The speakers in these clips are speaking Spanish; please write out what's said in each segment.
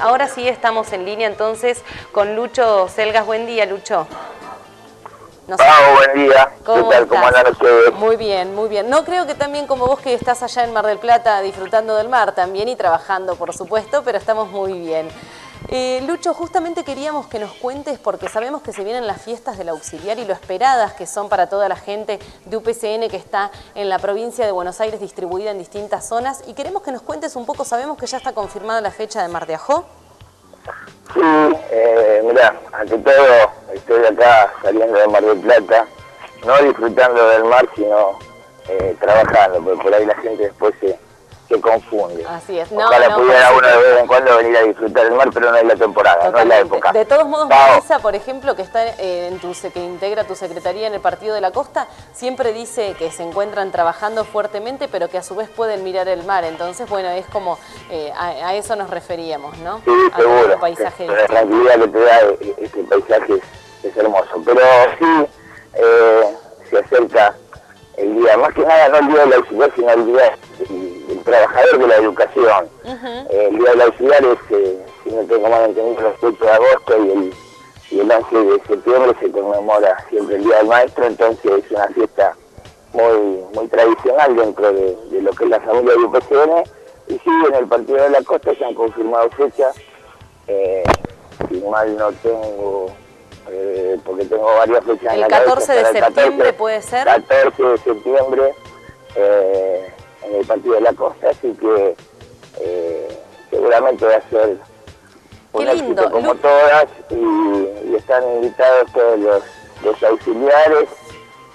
Ahora sí estamos en línea entonces con Lucho Selgas. Buen día, Lucho. No buen día. ¿Qué tal? ¿Cómo andan ustedes? Muy bien, muy bien. No creo que también como vos que estás allá en Mar del Plata disfrutando del mar también y trabajando, por supuesto, pero estamos muy bien. Eh, Lucho, justamente queríamos que nos cuentes, porque sabemos que se vienen las fiestas del auxiliar y lo esperadas que son para toda la gente de UPCN que está en la provincia de Buenos Aires distribuida en distintas zonas, y queremos que nos cuentes un poco, sabemos que ya está confirmada la fecha de Mar de Ajó. Sí, eh, mira, ante todo estoy acá saliendo de Mar del Plata, no disfrutando del mar, sino eh, trabajando, porque por ahí la gente después se que confunde. Así es. No, Ojalá pudiera uno de vez en cuando venir a disfrutar del mar, pero no es la temporada, no es la época. De todos modos, Marisa, por ejemplo, que está eh, en tu, que integra tu secretaría en el Partido de la Costa, siempre dice que se encuentran trabajando fuertemente, pero que a su vez pueden mirar el mar. Entonces, bueno, es como eh, a, eso nos referíamos, ¿no? Sí, seguro. Paisaje la tranquilidad que te da este paisaje es, hermoso. Pero sí, eh, se acerca el día, más que nada no el día de la auxiliar, sino el día del trabajador de la educación. el día del auxiliar es, eh, si no tengo mal entendido, el 8 de agosto y el, y el 11 de septiembre se conmemora siempre el Día del Maestro, entonces es una fiesta muy muy tradicional dentro de, lo que es la familia de UPCN. Y sí, en el Partido de la Costa se han confirmado fechas, eh, si mal no tengo eh, porque tengo varias fechas en la 14 de septiembre puede ser. 14 de septiembre eh, en el Partido de la Costa, así que eh, seguramente va a ser un éxito como todas y, están invitados todos los, auxiliares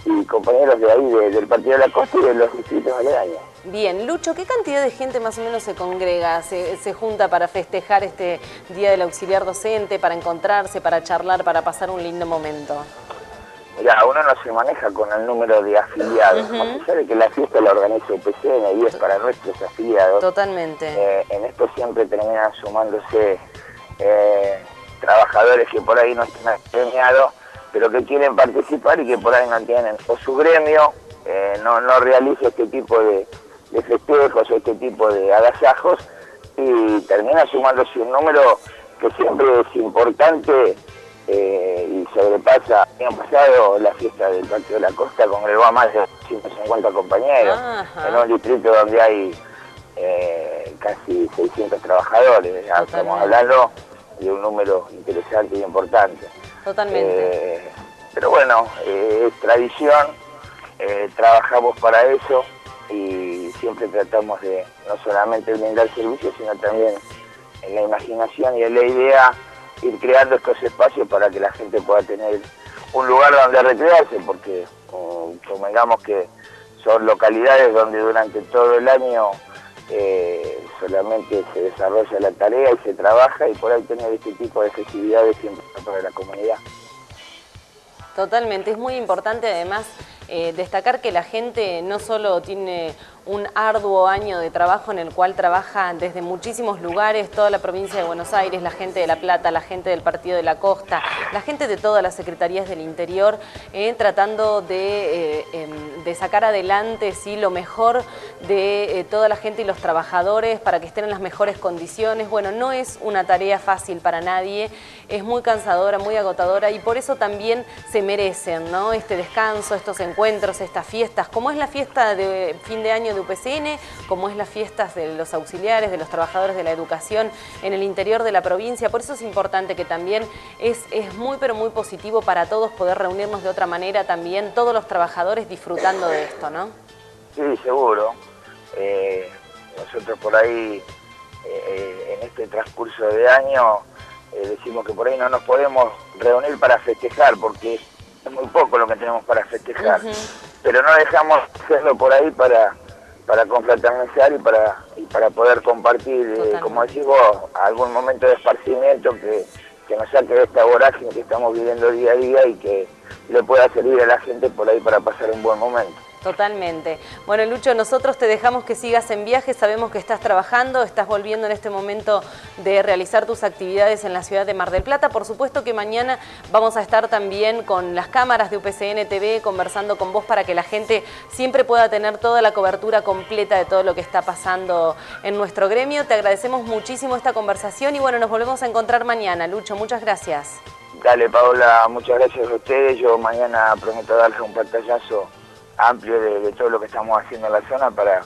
y compañeros de ahí del Partido de la Costa y de los distritos aledaños. Bien, Lucho, ¿qué cantidad de gente más o menos se congrega, se, junta para festejar este Día del Auxiliar Docente, para encontrarse, para charlar, para pasar un lindo momento? Mira, uno no se maneja con el número de afiliados, a pesar de que la fiesta la organiza UPCN y es para nuestros afiliados. Totalmente. Eh, en esto siempre terminan sumándose eh, trabajadores que por ahí no están premiados, pero que quieren participar y que por ahí no tienen, o su gremio eh, no, no realiza este tipo de, de festejos, este tipo de agasajos, y termina sumándose un número que siempre es importante eh, y sobrepasa. El año pasado la fiesta del Partido de la Costa congregó a más de 150 compañeros en un distrito donde hay eh, casi 600 trabajadores. Estamos hablando de un número interesante y importante. Totalmente. Eh, pero bueno, es tradición, trabajamos para eso y siempre tratamos de no solamente brindar servicios, sino también en la imaginación y en la idea ir creando estos espacios para que la gente pueda tener un lugar donde recrearse, porque digamos que son localidades donde durante todo el año eh, solamente se desarrolla la tarea y se trabaja y por ahí tener este tipo de festividades siempre para la comunidad. Totalmente, es muy importante además eh, destacar que la gente no solo tiene un arduo año de trabajo en el cual trabaja desde muchísimos lugares, toda la provincia de Buenos Aires, la gente de La Plata, la gente del Partido de la Costa, la gente de todas las secretarías del interior, eh, tratando de, eh, em, de, sacar adelante ¿sí? lo mejor de toda la gente y los trabajadores para que estén en las mejores condiciones. Bueno, no es una tarea fácil para nadie, es muy cansadora, muy agotadora y por eso también se merecen ¿no? este descanso, estos encuentros, estas fiestas, como es la fiesta de fin de año de UPCN, como es las fiestas de los auxiliares, de los trabajadores de la educación en el interior de la provincia. Por eso es importante que también es, es muy pero muy positivo para todos poder reunirnos de otra manera también, todos los trabajadores disfrutando de esto, ¿no? Sí, seguro. Eh, nosotros por ahí, eh, en este transcurso de año, eh, decimos que por ahí no nos podemos reunir para festejar, porque es muy poco lo que tenemos para festejar, pero no dejamos hacerlo por ahí para para confraternizar y para y para poder compartir, eh, como decís vos, algún momento de esparcimiento que, que nos saque de esta vorágine que estamos viviendo día a día y que le pueda servir a la gente por ahí para pasar un buen momento. Totalmente. Bueno, Lucho, nosotros te dejamos que sigas en viaje, sabemos que estás trabajando, estás volviendo en este momento de realizar tus actividades en la ciudad de Mar del Plata. Por supuesto que mañana vamos a estar también con las cámaras de UPCN TV conversando con vos para que la gente siempre pueda tener toda la cobertura completa de todo lo que está pasando en nuestro gremio. Te agradecemos muchísimo esta conversación y bueno, nos volvemos a encontrar mañana. Lucho, muchas gracias. Dale, Paola, muchas gracias a ustedes. Yo mañana prometo darles un pantallazo amplio de, todo lo que estamos haciendo en la zona para,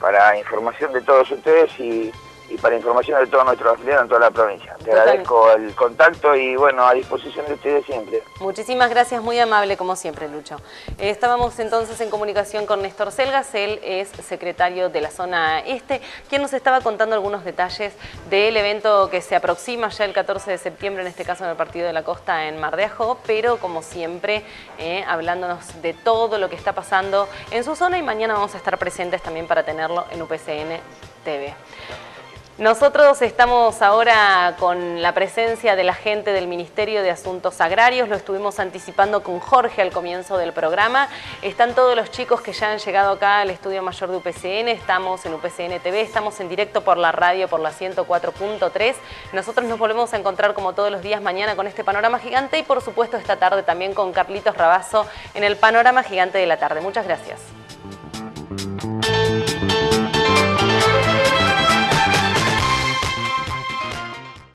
para información de todos ustedes y, y para información de todos nuestros afiliados en toda la provincia. Te agradezco el contacto y bueno, a disposición de ustedes siempre. Muchísimas gracias, muy amable como siempre, Lucho. Eh, estábamos entonces en comunicación con Néstor Selgas, él es secretario de la zona este, quien nos estaba contando algunos detalles del evento que se aproxima ya el 14 de septiembre, en este caso en el Partido de la Costa en Mar de Ajó, pero como siempre, eh, hablándonos de todo lo que está pasando en su zona y mañana vamos a estar presentes también para tenerlo en UPCN TV. Nosotros estamos ahora con la presencia de la gente del Ministerio de Asuntos Agrarios, lo estuvimos anticipando con Jorge al comienzo del programa. Están todos los chicos que ya han llegado acá al estudio mayor de UPCN, estamos en UPCN TV, estamos en directo por la radio por la 104.3. Nosotros nos volvemos a encontrar como todos los días mañana con este panorama gigante y por supuesto esta tarde también con Carlitos Rabazo en el panorama gigante de la tarde. Muchas gracias.